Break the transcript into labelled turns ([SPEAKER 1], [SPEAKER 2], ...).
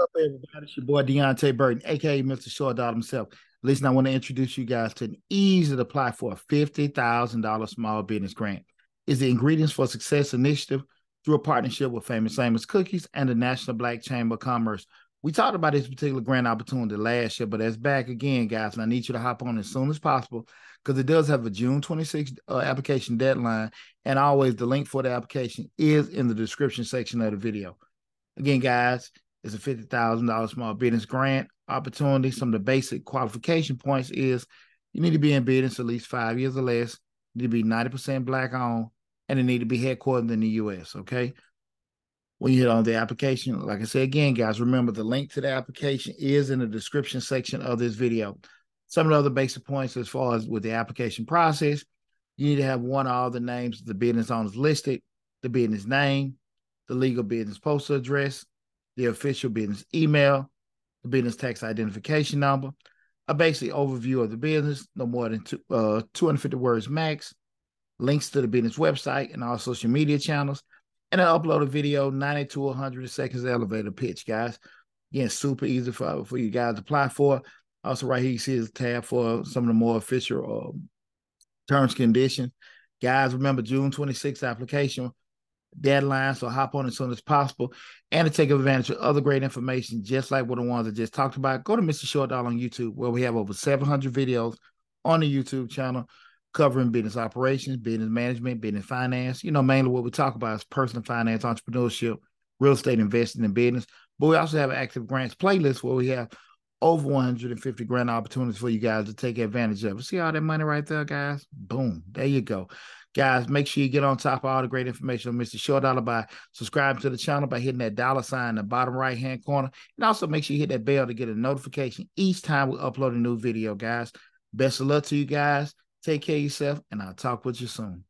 [SPEAKER 1] up, everybody? It's your boy Deonte Burden, aka Mr. Short Dollar himself. Listen, I want to introduce you guys to an easy to apply for a $50,000 small business grant. Is the Ingredients for Success initiative through a partnership with Famous Amos Cookies and the National Black Chamber of Commerce. We talked about this particular grant opportunity last year, but it's back again, guys. And I need you to hop on as soon as possible because it does have a June 26th uh, application deadline. And always the link for the application is in the description section of the video. Again, guys, it's a $50,000 small business grant opportunity. Some of the basic qualification points is you need to be in business at least five years or less, you need to be 90% black owned, and it need to be headquartered in the US. Okay. When you hit on the application, like I said again, guys, remember the link to the application is in the description section of this video. Some of the other basic points as far as with the application process, you need to have one or all the names of the business owners listed, the business name, the legal business postal address, the official business email, the business tax identification number, a basic overview of the business, no more than two, uh, 250 words max, links to the business website and all social media channels, and an uploaded video, 90 to 100 seconds elevator pitch, guys. Again, super easy for, for you guys to apply for. Also, right here, you see the tab for some of the more official um, terms, conditions. Guys, remember June 26th application deadline, so hop on as soon as possible. And to take advantage of other great information, just like what the ones I just talked about, go to Mr. Short Dollar on YouTube, where we have over 700 videos on the YouTube channel covering business operations, business management, business finance. You know, mainly what we talk about is personal finance, entrepreneurship, real estate investing in business. But we also have an active grants playlist where we have over 150 grand opportunities for you guys to take advantage of. See all that money right there, guys? Boom. There you go. Guys, make sure you get on top of all the great information on Mr. Short Dollar by subscribing to the channel by hitting that dollar sign in the bottom right hand corner. And also make sure you hit that bell to get a notification each time we upload a new video, guys. Best of luck to you guys. Take care of yourself, and I'll talk with you soon.